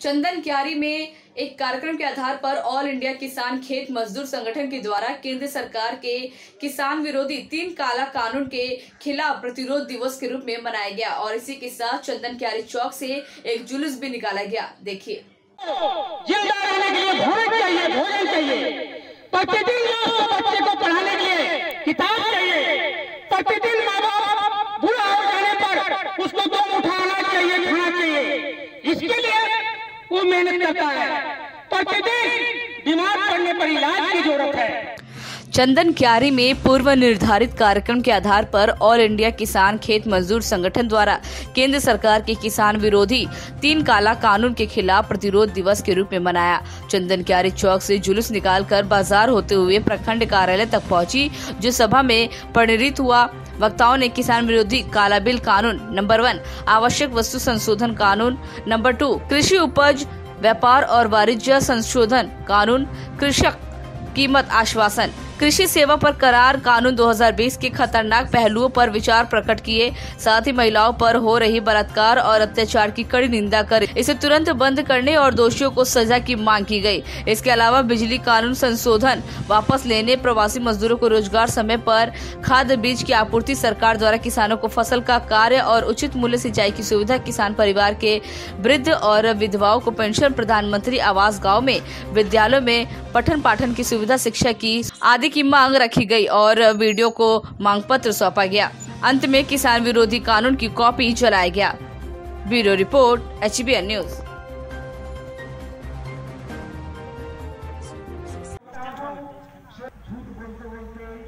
चंदन क्यारी में एक कार्यक्रम के आधार पर ऑल इंडिया किसान खेत मजदूर संगठन के द्वारा केंद्र सरकार के किसान विरोधी तीन काला कानून के खिलाफ प्रतिरोध दिवस के रूप में मनाया गया और इसी के साथ चंदन क्यारी चौक से एक जुलूस भी निकाला गया। देखिए। ज़िंदा रहने के लिए भोजन चाहिए भोजन चाहिए। प्रतिदिन बच्चे को पढ़ाने के लिए किताब चाहिए। प्रतिदिन माँ बाप बुरा हो जाने पर उसको दो चाहिए, खाना चाहिए। इसके लिए वो मेहनत करता है। प्रतिदिन बीमार पड़ने पर इलाज की ज़रूरत है। चंदन क्यारी में पूर्व निर्धारित कार्यक्रम के आधार पर ऑल इंडिया किसान खेत मजदूर संगठन द्वारा केंद्र सरकार के किसान विरोधी तीन काला कानून के खिलाफ प्रतिरोध दिवस के रूप में मनाया। चंदन क्यारी चौक से जुलूस निकालकर बाज़ार होते हुए प्रखंड कार्यालय तक पहुँची, जो सभा में परिणित हुआ। वक्ताओं ने किसान विरोधी काला बिल कानून, नंबर वन, आवश्यक वस्तु संशोधन कानून, नंबर टू, कृषि उपज, व्यापार और वाणिज्य संशोधन कानून, कृषक कीमत आश्वासन। कृषि सेवा पर करार कानून 2020 के खतरनाक पहलुओं पर विचार प्रकट किए। साथ ही महिलाओं पर हो रही बलात्कार और अत्याचार की कड़ी निंदा कर इसे तुरंत बंद करने और दोषियों को सजा की मांग की गई। इसके अलावा बिजली कानून संशोधन वापस लेने, प्रवासी मजदूरों को रोज़गार समय पर खाद, बीज की आपूर्ति सरकार द्वारा किसानों को फ़सल का कार्य और उचित मूल्य सिंचाई की सुविधा किसान परिवार के वृद्ध और विधवाओं को पेंशन प्रधानमंत्री आवास गाँव में विद्यालयों में पठन पाठन की सुविधा, शिक्षा की आदि की मांग रखी गई और वीडियो को मांग पत्र सौंपा गया। अंत में किसान विरोधी कानून की कॉपी जलाया गया। Bureau report H news.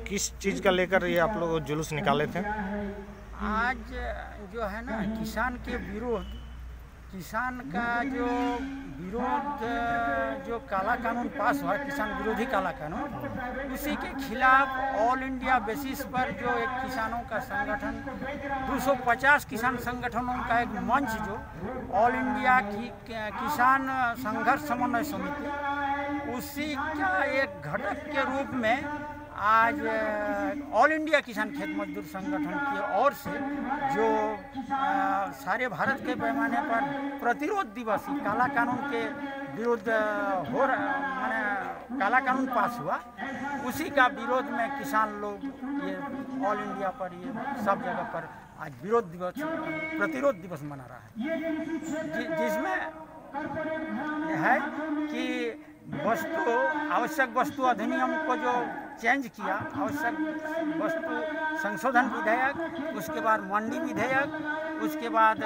किस चीज़ का लेकर ये आप लोग जुलूस निकाले थे? आज जो है ना किसान के विरोध किसान का जो विरोध जो काला कानून पास हुआ, किसान विरोधी काला कानून, उसी के खिलाफ ऑल इंडिया बेसिस पर जो एक किसानों का संगठन 250 किसान संगठनों का एक मंच जो ऑल इंडिया की, किसान संघर्ष समन्वय समिति, उसी का एक घटक के रूप में आज ऑल इंडिया किसान खेत मजदूर संगठन की ओर से जो आ, सारे भारत के पैमाने पर प्रतिरोध दिवस काला कानून के विरुद्ध हो रहा मैंने काला कानून पास हुआ उसी का विरोध में किसान लोग ये ऑल इंडिया पर ये सब जगह पर आज विरोध दिवस प्रतिरोध दिवस मना रहा है। जि, जिसमें है कि वस्तु आवश्यक वस्तु अधिनियम को जो चेंज किया आवश्यक वस्तु संशोधन विधेयक, उसके बाद मंडी विधेयक, उसके बाद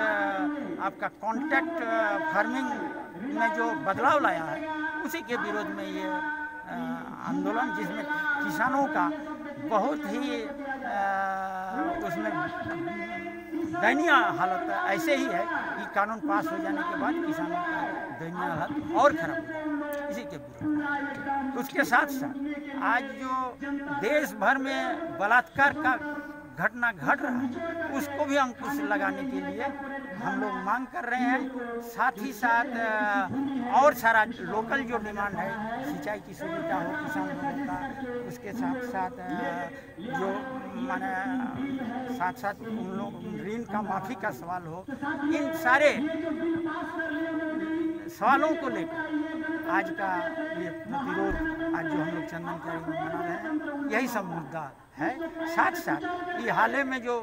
आपका कॉन्ट्रैक्ट फ़ार्मिंग में जो बदलाव लाया है, उसी के विरोध में ये आंदोलन जिसमें किसानों का बहुत ही उसमें दयनीय हालत ऐसे ही है कि कानून पास हो जाने के बाद किसानों का दयनीय हालत और खराब हो इसी के विरोध उसके साथ साथ आज जो देश भर में बलात्कार का घटना घट रहा है, उसको भी अंकुश लगाने के लिए हम लोग मांग कर रहे हैं। साथ ही साथ और सारा लोकल जो डिमांड है, सिंचाई की सुविधा हो, किसान लोगों का, उसके साथ साथ जो माने, साथ साथ उन लोग, ऋण का, माफ़ी का सवाल हो, इन सारे सवालों को लेकर आज का ये प्रतिरोध आज जो हम लोग चंदन चंदनकारी में मना रहे हैं यही सब मुद्दा है। साथ साथ ये हाल ही में जो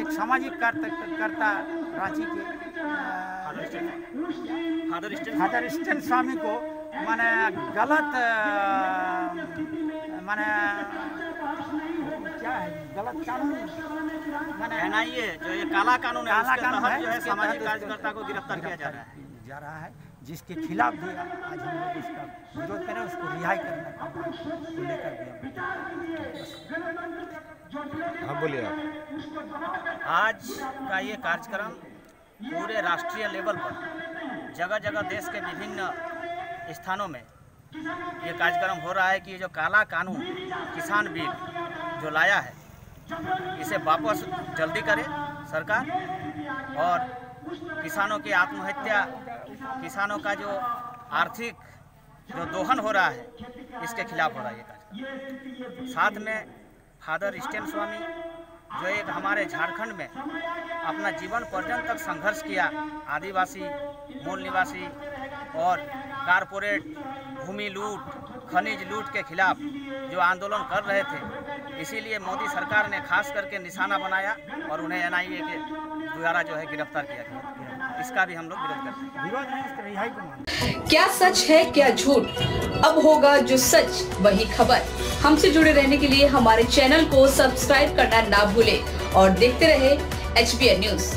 एक सामाजिक कार्यकर्ता रांची के फादर स्टेन स्वामी को माने गलत माने क्या है? गलत कानून? मैंने जो ये काला कानून है काला कानून है जो है सामाजिक कार्यकर्ता को गिरफ़्तार किया जा रहा है। जा रहा है जिसके खिलाफ भी आज हम लोग उसका विरोध करें उसको रिहाई करने का को लेकर भी हम हाँ बोलिए आज का ये कार्यक्रम पूरे राष्ट्रीय लेवल पर जगह जगह देश के विभिन्न स्थानों में ये कार्यक्रम हो रहा है कि जो काला कानून किसान बिल जो लाया है इसे वापस जल्दी करे सरकार और किसानों की आत्महत्या, किसानों का जो आर्थिक जो दोहन हो रहा है, इसके खिलाफ हो रहा है ये कार्यक्रम। साथ में फादर स्टेन स्वामी, जो एक हमारे झारखंड में अपना जीवन पर्यंत तक संघर्ष किया, आदिवासी, मूल निवासी और कारपोरेट, भूमि लूट, खनिज लूट के खिलाफ जो आंदोलन कर रहे थे, इसीलिए मोदी सरकार ने खास करके निशाना बनाया और उन्हें एनआईए के द्वारा जो है गिरफ़्तार किया गया इसका भी हम लोग विरोध करते हैं। क्या सच है क्या झूठ? अब होगा जो सच वही खबर। हमसे जुड़े रहने के लिए हमारे चैनल को सब्सक्राइब करना ना भूले और देखते रहे एच न्यूज़।